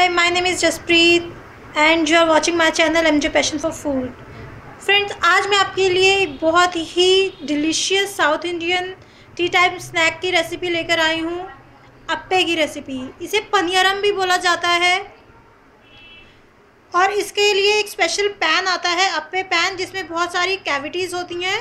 Hi, my name is Jaspreet and you are watching my channel MJ Passion for Food. Friends आज मैं आपके लिए बहुत ही delicious South Indian tea time snack की recipe लेकर आई हूँ। अप्पे की रेसिपी इसे पनियरम भी बोला जाता है। और इसके लिए एक स्पेशल पैन आता है अप्पे पैन जिसमें बहुत सारी कैविटीज़ होती हैं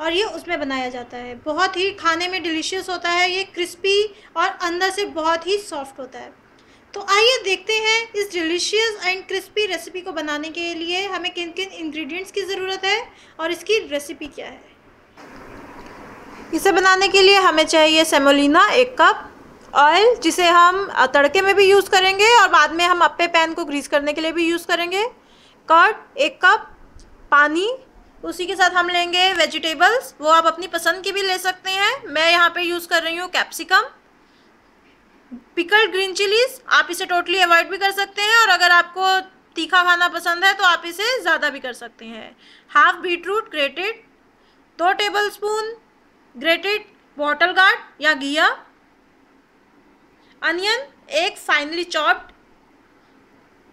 और ये उसमें बनाया जाता है। बहुत ही खाने में डिलीशियस होता है ये क्रिस्पी और अंदर से बहुत ही सॉफ्ट होता है। तो आइए देखते हैं इस डिलीशियस एंड क्रिस्पी रेसिपी को बनाने के लिए हमें किन किन इंग्रेडिएंट्स की ज़रूरत है और इसकी रेसिपी क्या है। इसे बनाने के लिए हमें चाहिए सेमोलिना एक कप ऑयल जिसे हम तड़के में भी यूज़ करेंगे और बाद में हम अप्पे पैन को ग्रीस करने के लिए भी यूज़ करेंगे। कर्ड एक कप पानी, उसी के साथ हम लेंगे वेजिटेबल्स वो आप अपनी पसंद की भी ले सकते हैं। मैं यहाँ पे यूज़ कर रही हूँ कैप्सिकम पिकल्ड ग्रीन चिलीज आप इसे टोटली अवॉइड भी कर सकते हैं और अगर आपको तीखा खाना पसंद है तो आप इसे ज़्यादा भी कर सकते हैं। हाफ़ बीट रूट ग्रेटेड दो tablespoon grated bottle gourd या घिया अनियन एक फाइनली चॉप्ड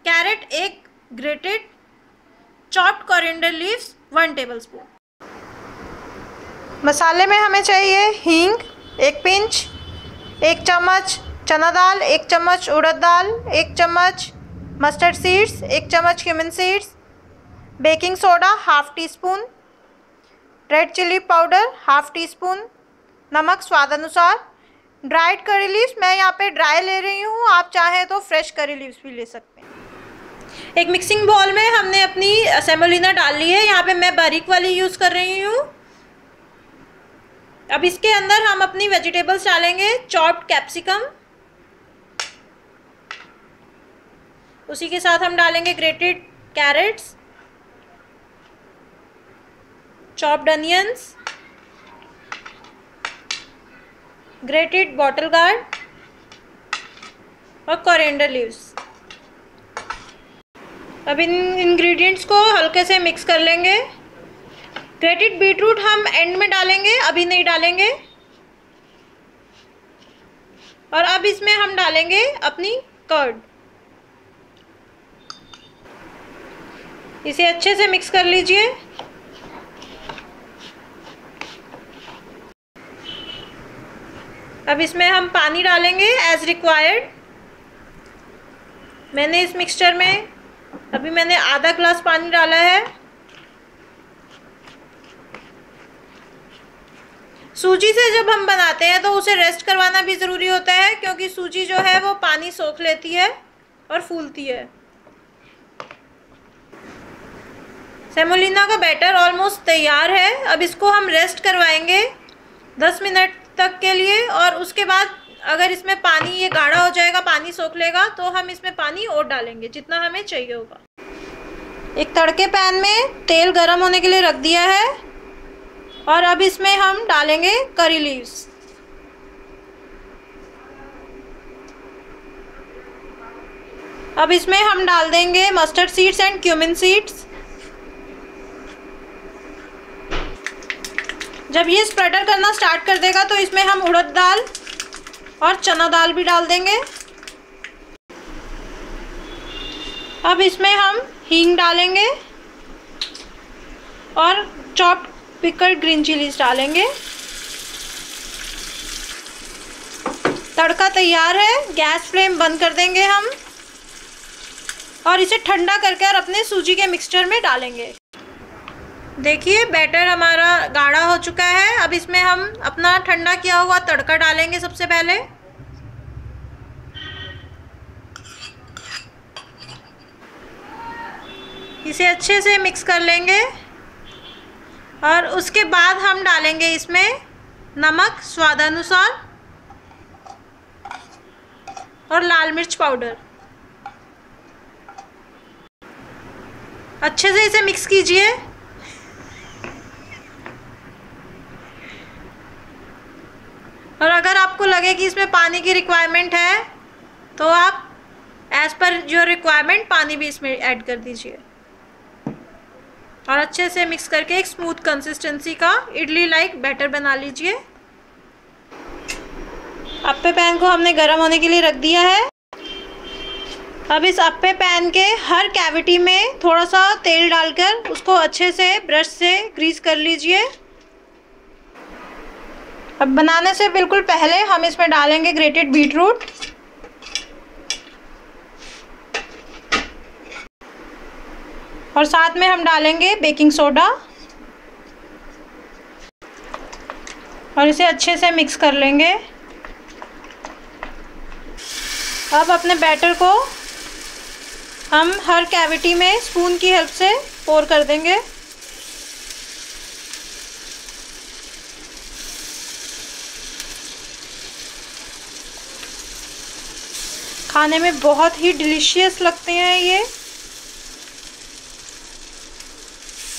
कैरेट एक grated chopped coriander leaves one tablespoon मसाले में हमें चाहिए हींग, एक पिंच, एक चम्मच चना दाल, एक चम्मच उड़द दाल, एक चम्मच मस्टर्ड सीड्स एक चम्मच cumin seeds baking soda half teaspoon red chilli powder half teaspoon नमक स्वाद अनुसार। ड्राइड करी लीव्स मैं यहाँ पे ड्राई ले रही हूँ, आप चाहें तो फ्रेश करी लीव्स भी ले सकते हैं। एक मिक्सिंग बॉल में हमने अपनी सेमोलिना डाल ली है, यहाँ पे मैं बारीक वाली यूज़ कर रही हूँ। अब इसके अंदर हम अपनी वेजिटेबल्स डालेंगे चॉप्ड कैप्सिकम उसी के साथ हम डालेंगे grated carrots chopped onions grated bottle gourd और कॉरिएंडर लीव्स अब इन इंग्रेडिएंट्स को हल्के से मिक्स कर लेंगे. ग्रेटेड बीटरूट हम एंड में डालेंगे, अभी नहीं डालेंगे. और अब इसमें हम डालेंगे अपनी कर्ड इसे अच्छे से मिक्स कर लीजिए। अब इसमें हम पानी डालेंगे एज रिक्वायर्ड मैंने इस मिक्सचर में, अभी मैंने आधा ग्लास पानी डाला है। सूजी से जब हम बनाते हैं तो उसे रेस्ट करवाना भी ज़रूरी होता है, क्योंकि सूजी जो है वो पानी सोख लेती है और फूलती है। सेमोलिना का बैटर ऑलमोस्ट तैयार है। अब इसको हम रेस्ट करवाएँगे दस मिनट तक के लिए और उसके बाद अगर इसमें पानी ये गाढ़ा हो जाएगा, पानी सोख लेगा तो हम इसमें पानी और डालेंगे, जितना हमें चाहिए होगा। एक तड़के पैन में तेल गरम होने के लिए रख दिया है और अब इसमें हम डालेंगे करी लीव्स अब इसमें हम डाल देंगे mustard seeds and cumin seeds जब ये स्प्रेडर करना स्टार्ट कर देगा तो इसमें हम उड़द दाल और चना दाल भी डाल देंगे। अब इसमें हम हींग डालेंगे और चॉप्ड पिकल्ड ग्रीन चिलीज डालेंगे। तड़का तैयार है, गैस फ्लेम बंद कर देंगे हम और इसे ठंडा करके और अपने सूजी के मिक्सचर में डालेंगे। देखिए बैटर हमारा गाढ़ा हो चुका है। अब इसमें हम अपना ठंडा किया हुआ तड़का डालेंगे सबसे पहले। इसे अच्छे से मिक्स कर लेंगे। और उसके बाद हम डालेंगे इसमें नमक स्वादानुसार और लाल मिर्च पाउडर। अच्छे से इसे मिक्स कीजिए। और अगर आपको लगे कि इसमें पानी की रिक्वायरमेंट है तो आप एज़ पर योर रिक्वायरमेंट पानी भी इसमें ऐड कर दीजिए। और अच्छे से मिक्स करके एक स्मूथ कंसिस्टेंसी का इडली लाइक बैटर बना लीजिए। अप्पे पैन को हमने गर्म होने के लिए रख दिया है। अब इस अप्पे पैन के हर कैविटी में थोड़ा सा तेल डालकर उसको अच्छे से ब्रश से ग्रीस कर लीजिए। अब बनाने से बिल्कुल पहले हम इसमें डालेंगे ग्रेटेड बीट रूट और साथ में हम डालेंगे बेकिंग सोडा और इसे अच्छे से मिक्स कर लेंगे। अब अपने बैटर को हम हर कैविटी में स्पून की हेल्प से पोर कर देंगे। खाने में बहुत ही डिलीशियस लगते हैं ये।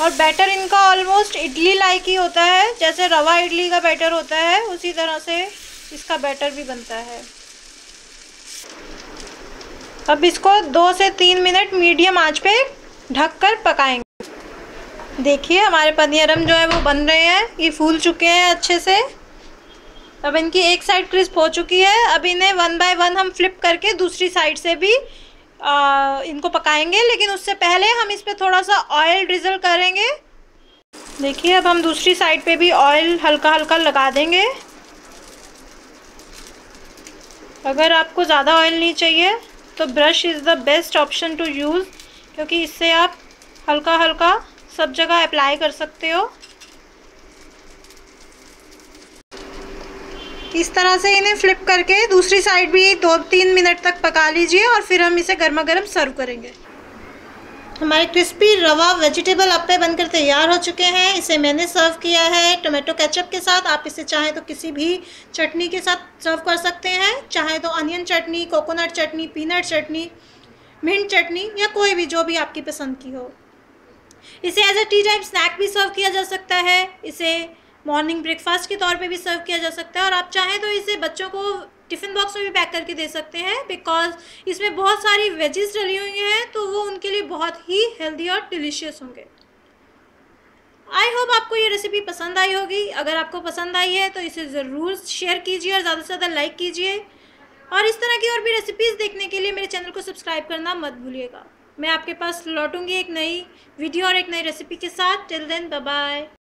और बैटर इनका ऑलमोस्ट इडली लाइक ही होता है, जैसे रवा इडली का बैटर होता है, उसी तरह से इसका बैटर भी बनता है। अब इसको दो से तीन मिनट मीडियम आँच पे ढककर पकाएँगे। देखिए, हमारे पनीरम जो है वो बन रहे हैं, ये फूल चुके हैं अच्छे से। अब इनकी एक साइड क्रिस्प हो चुकी है। अब इन्हें वन बाय वन हम फ्लिप करके दूसरी साइड से भी आ, इनको पकाएँगे। लेकिन उससे पहले हम इस पर थोड़ा सा ऑयल ड्रिजल करेंगे। देखिए अब हम दूसरी साइड पे भी ऑयल हल्का हल्का लगा देंगे। अगर आपको ज़्यादा ऑयल नहीं चाहिए तो brush is the best option to use क्योंकि इससे आप हल्का हल्का सब जगह अप्लाई कर सकते हो। इस तरह से इन्हें फ्लिप करके दूसरी साइड भी दो, तीन मिनट तक पका लीजिए और फिर हम इसे गर्मा गर्म सर्व करेंगे। हमारे क्रिस्पी रवा वेजिटेबल अप्पे बनकर तैयार हो चुके हैं। इसे मैंने सर्व किया है टोमेटो केचप के साथ। आप इसे चाहें तो किसी भी चटनी के साथ सर्व कर सकते हैं। चाहे तो onion chutney coconut chutney peanut chutney mint chutney या कोई भी जो भी आपकी पसंद की हो। इसे as a tea type snack भी सर्व किया जा सकता है। इसे मॉर्निंग ब्रेकफास्ट के तौर पे भी सर्व किया जा सकता है। और आप चाहें तो इसे बच्चों को टिफ़िन बॉक्स में भी पैक करके दे सकते हैं, बिकॉज़ इसमें बहुत सारी वेजेस डली हुई हैं तो वो उनके लिए बहुत ही हेल्दी और डिलीशियस होंगे। आई होप आपको ये रेसिपी पसंद आई होगी। अगर आपको पसंद आई है तो इसे ज़रूर शेयर कीजिए और ज़्यादा से ज़्यादा लाइक कीजिए। और इस तरह की और भी रेसिपीज़ देखने के लिए मेरे चैनल को सब्सक्राइब करना मत भूलिएगा। मैं आपके पास लौटूँगी एक नई वीडियो और एक नई रेसिपी के साथ। Till then bye